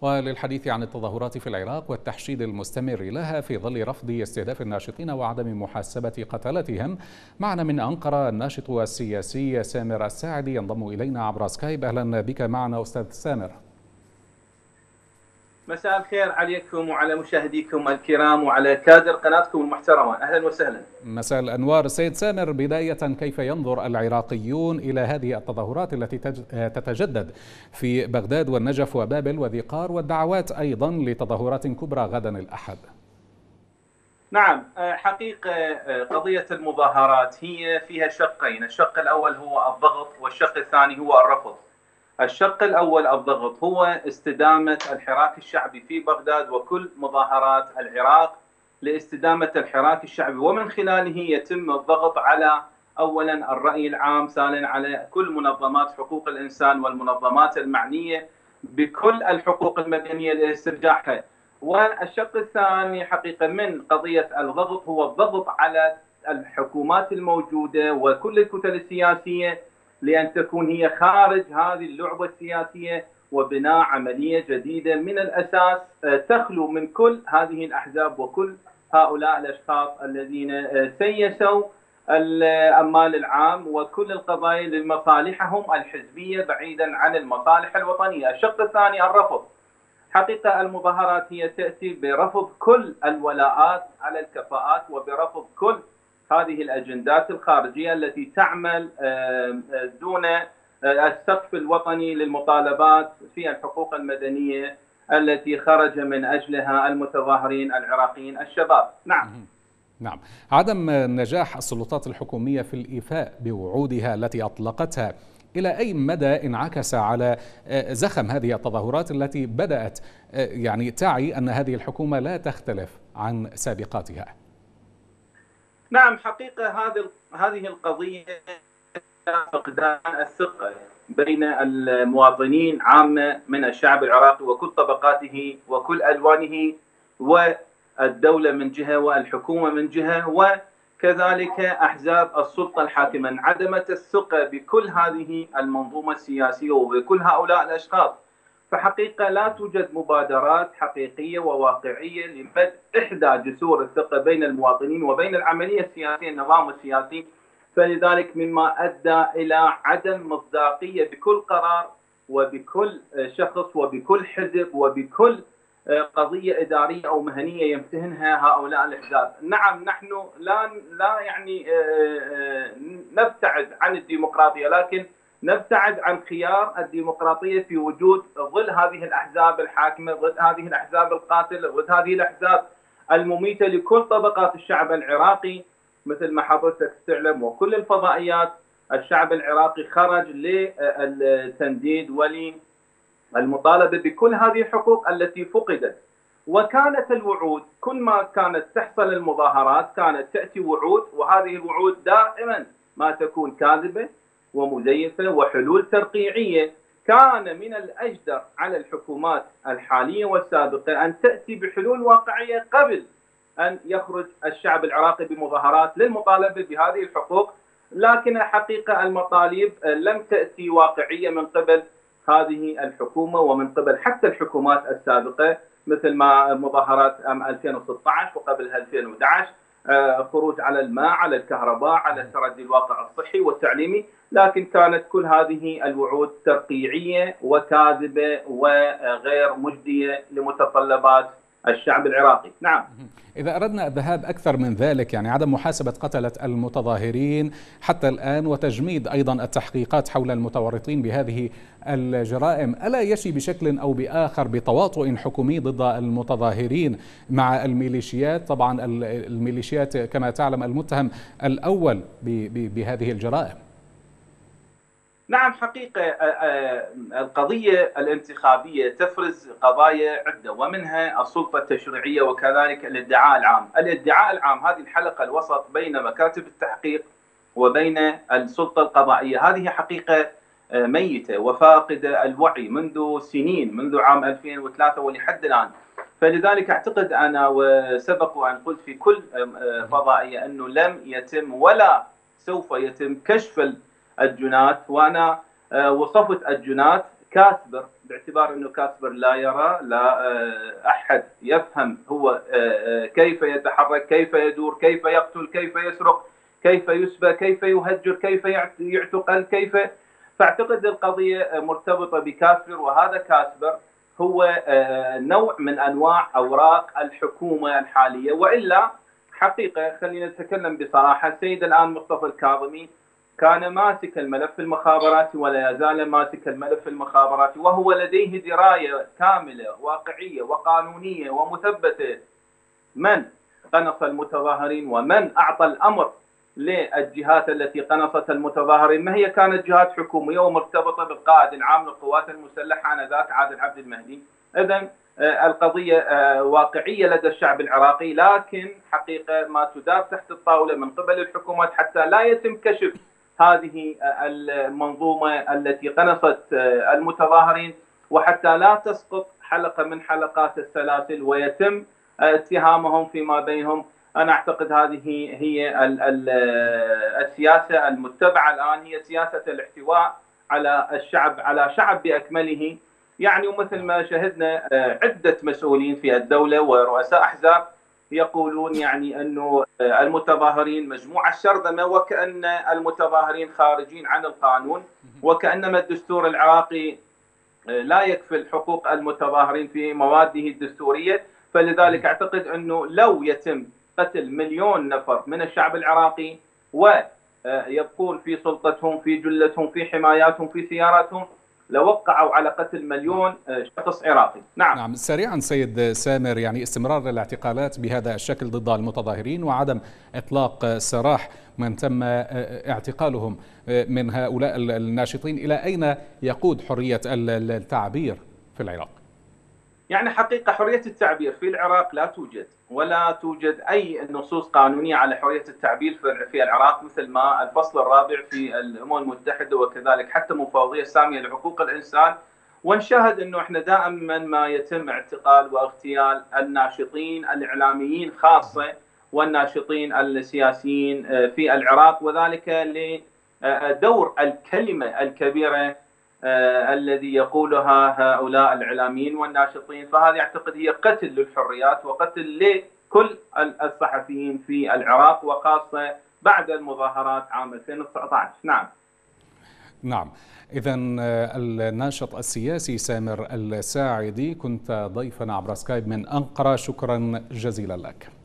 وللحديث عن التظاهرات في العراق والتحشيد المستمر لها في ظل رفض استهداف الناشطين وعدم محاسبة قتلتهم معنا من أنقرة الناشط السياسي سامر الساعدي ينضم إلينا عبر سكايب. أهلا بك معنا أستاذ سامر. مساء الخير عليكم وعلى مشاهديكم الكرام وعلى كادر قناتكم المحترمة. أهلا وسهلا. مساء الأنوار. سيد سامر بداية كيف ينظر العراقيون إلى هذه التظاهرات التي تتجدد في بغداد والنجف وبابل وذي قار والدعوات أيضا لتظاهرات كبرى غدا الأحد؟ نعم حقيقة قضية المظاهرات هي فيها شقين. الشق الأول هو الضغط والشق الثاني هو الرفض. الشق الأول الضغط هو استدامة الحراك الشعبي في بغداد وكل مظاهرات العراق لاستدامة الحراك الشعبي ومن خلاله يتم الضغط على اولا الرأي العام ثانيا على كل منظمات حقوق الإنسان والمنظمات المعنية بكل الحقوق المدنية لاسترجاعها. والشق الثاني حقيقة من قضية الضغط هو الضغط على الحكومات الموجودة وكل الكتل السياسية لأن تكون هي خارج هذه اللعبة السياسية وبناء عملية جديدة من الأساس تخلو من كل هذه الأحزاب وكل هؤلاء الأشخاص الذين سيسوا الامال العام وكل القضايا لمصالحهم الحزبية بعيدا عن المصالح الوطنية، الشق الثاني الرفض. حقيقة المظاهرات هي تأتي برفض كل الولاءات على الكفاءات وبرفض كل هذه الأجندات الخارجية التي تعمل دون السقف الوطني للمطالبات في الحقوق المدنية التي خرج من أجلها المتظاهرين العراقيين الشباب، نعم. نعم، عدم نجاح السلطات الحكومية في الإيفاء بوعودها التي أطلقتها إلى أي مدى انعكس على زخم هذه التظاهرات التي بدأت يعني تعي أن هذه الحكومة لا تختلف عن سابقاتها؟ نعم حقيقة هذه هذه القضية فقدان الثقة بين المواطنين عامة من الشعب العراقي وكل طبقاته وكل ألوانه والدولة من جهة والحكومة من جهة وكذلك أحزاب السلطة الحاكمة. انعدمت الثقة بكل هذه المنظومة السياسية وبكل هؤلاء الأشخاص. فحقيقة لا توجد مبادرات حقيقية وواقعية لمد إحدى جسور الثقة بين المواطنين وبين العملية السياسية النظام السياسي. فلذلك مما أدى إلى عدم مصداقية بكل قرار وبكل شخص وبكل حزب وبكل قضية إدارية أو مهنية يمتهنها هؤلاء الأحزاب، نعم نحن لا لا يعني نبتعد عن الديمقراطية لكن نبتعد عن خيار الديمقراطية في وجود ظل هذه الأحزاب الحاكمة، ضد هذه الأحزاب القاتلة، ضد هذه الأحزاب المميتة لكل طبقات الشعب العراقي مثل ما حضرتك تعلم وكل الفضائيات. الشعب العراقي خرج للتنديد وللمطالبه بكل هذه الحقوق التي فقدت. وكانت الوعود كل ما كانت تحصل المظاهرات كانت تأتي وعود وهذه الوعود دائما ما تكون كاذبة. ومزيفة وحلول ترقيعية. كان من الأجدر على الحكومات الحالية والسابقة أن تأتي بحلول واقعية قبل أن يخرج الشعب العراقي بمظاهرات للمطالبة بهذه الحقوق لكن حقيقة المطالب لم تأتي واقعية من قبل هذه الحكومة ومن قبل حتى الحكومات السابقة مثل ما مظاهرات عام 2016 وقبلها 2011 خروج على الماء على الكهرباء على تردي الواقع الصحي والتعليمي. لكن كانت كل هذه الوعود ترقيعية وكاذبة وغير مجدية لمتطلبات الشعب العراقي. نعم. إذا أردنا الذهاب أكثر من ذلك يعني عدم محاسبة قتلة المتظاهرين حتى الآن وتجميد أيضا التحقيقات حول المتورطين بهذه الجرائم ألا يشي بشكل أو بآخر بتواطؤ حكومي ضد المتظاهرين مع الميليشيات؟ طبعا الميليشيات كما تعلم المتهم الأول بهذه الجرائم. نعم حقيقة القضية الانتخابية تفرز قضايا عدة ومنها السلطة التشريعية وكذلك الادعاء العام. الادعاء العام هذه الحلقة الوسط بين مكاتب التحقيق وبين السلطة القضائية. هذه حقيقة ميتة وفاقدة الوعي منذ سنين منذ عام 2003 ولحد الآن. فلذلك أعتقد أنا وسبق وأن قلت في كل فضائية أنه لم يتم ولا سوف يتم كشف الجنات. وأنا وصفت الجنات. كاسبر باعتبار إنه كاسبر لا يرى لا أحد يفهم هو كيف يتحرك كيف يدور كيف يقتل كيف يسرق كيف يسبى كيف يهجر كيف يعتقل كيف. فأعتقد القضية مرتبطة بكاسبر وهذا كاسبر هو نوع من أنواع أوراق الحكومة الحالية. وإلا حقيقة خلينا نتكلم بصراحة. السيد الآن مصطفى الكاظمي كان ماسك الملف المخابراتي ولا يزال ماسك الملف المخابراتي وهو لديه دراية كاملة واقعية وقانونية ومثبتة. من قنص المتظاهرين ومن أعطى الأمر للجهات التي قنصت المتظاهرين؟ ما هي كانت جهات حكومية ومرتبطة بالقائد العام للقوات المسلحة آنذاك عادل عبد المهدي؟ اذا آه، القضية آه، واقعية لدى الشعب العراقي لكن حقيقة ما تدار تحت الطاولة من قبل الحكومات حتى لا يتم كشف هذه المنظومة التي قنصت المتظاهرين وحتى لا تسقط حلقة من حلقات السلاسل ويتم اتهامهم فيما بينهم. أنا أعتقد هذه هي السياسة المتبعة الآن هي سياسة الاحتواء على الشعب على شعب بأكمله. يعني ومثل ما شهدنا عدة مسؤولين في الدولة ورؤساء أحزاب يقولون يعني أنه المتظاهرين مجموعة شرذمة وكأن المتظاهرين خارجين عن القانون وكأنما الدستور العراقي لا يكفل حقوق المتظاهرين في مواده الدستورية. فلذلك أعتقد أنه لو يتم قتل مليون نفر من الشعب العراقي ويبقون في سلطتهم في جلتهم في حماياتهم في سياراتهم لوقعوا على قتل مليون آه، شخص عراقي. نعم. نعم سريعا سيد سامر يعني استمرار الاعتقالات بهذا الشكل ضد المتظاهرين وعدم إطلاق سراح من تم آه، اعتقالهم آه، من هؤلاء الناشطين. إلى أين يقود حرية التعبير في العراق؟ يعني حقيقة حرية التعبير في العراق لا توجد ولا توجد أي نصوص قانونية على حرية التعبير في العراق مثل ما الفصل الرابع في الأمم المتحدة وكذلك حتى مفوضية السامية لحقوق الإنسان. ونشاهد أنه إحنا دائما ما يتم اعتقال واغتيال الناشطين الإعلاميين خاصة والناشطين السياسيين آه، في العراق وذلك لدور الكلمة الكبيرة آه الذي يقولها هؤلاء الاعلاميين والناشطين فهذه أعتقد هي قتل للحريات وقتل لكل الصحفيين في العراق وخاصة بعد المظاهرات عام 2019 نعم. نعم. إذا آه، الناشط السياسي سامر الساعدي كنت ضيفنا عبر سكايب من أنقرة. شكرا جزيلا لك.